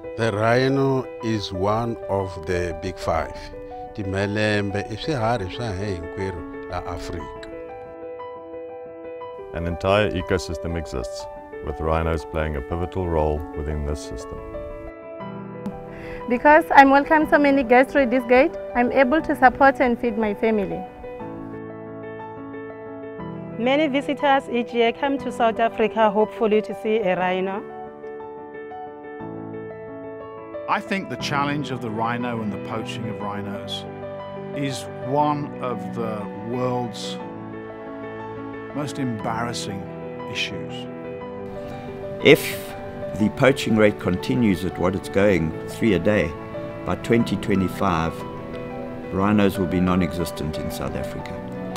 The rhino is one of the big five. Timelembe i swiharhi swa hinkwerhu la Afrika. An entire ecosystem exists, with rhinos playing a pivotal role within this system. Because I'm welcome so many guests through this gate, I'm able to support and feed my family. Many visitors each year come to South Africa hopefully to see a rhino. I think the challenge of the rhino and the poaching of rhinos is one of the world's most embarrassing issues. If the poaching rate continues at what it's going, three a day, by 2025, rhinos will be non existent in South Africa.